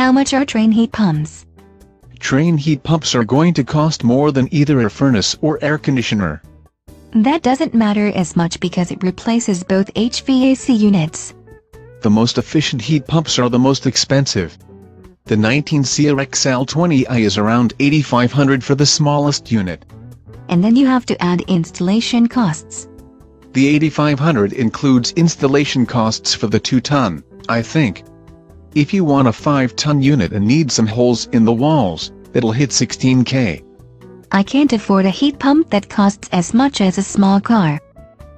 How much are Trane heat pumps? Trane heat pumps are going to cost more than either a furnace or air conditioner. That doesn't matter as much because it replaces both HVAC units. The most efficient heat pumps are the most expensive. The 19 SEER XL20i is around 8500 for the smallest unit. And then you have to add installation costs. The 8500 includes installation costs for the 2-ton, I think. If you want a 5-ton unit and need some holes in the walls, it'll hit 16k. I can't afford a heat pump that costs as much as a small car.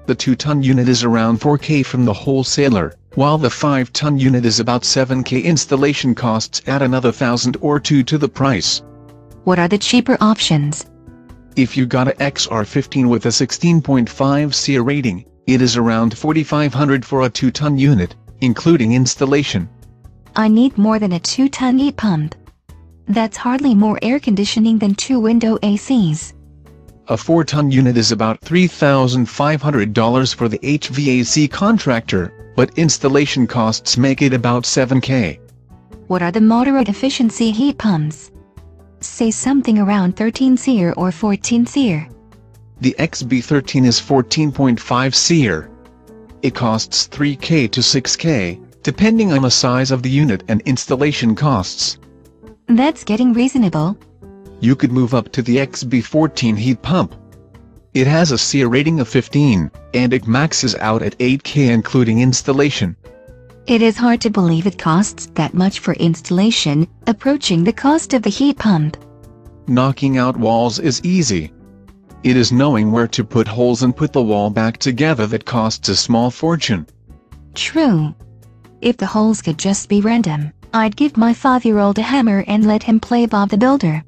The 2-ton unit is around 4k from the wholesaler, while the 5-ton unit is about 7k installation costs add another thousand or two to the price. What are the cheaper options? If you got a XR15 with a 16.5 SEER rating, it is around 4500 for a 2-ton unit, including installation. I need more than a 2-ton heat pump. That's hardly more air conditioning than two window ACs. A 4-ton unit is about $3,500 for the HVAC contractor, but installation costs make it about 7k. What are the moderate efficiency heat pumps? Say something around 13 SEER or 14 SEER. The XB13 is 14.5 SEER. It costs 3k to 6k, depending on the size of the unit and installation costs. That's getting reasonable. You could move up to the XB14 heat pump. It has a SEER rating of 15, and it maxes out at 8k including installation. It is hard to believe it costs that much for installation, approaching the cost of the heat pump. Knocking out walls is easy. It is knowing where to put holes and put the wall back together that costs a small fortune. True. If the holes could just be random, I'd give my five-year-old a hammer and let him play Bob the Builder.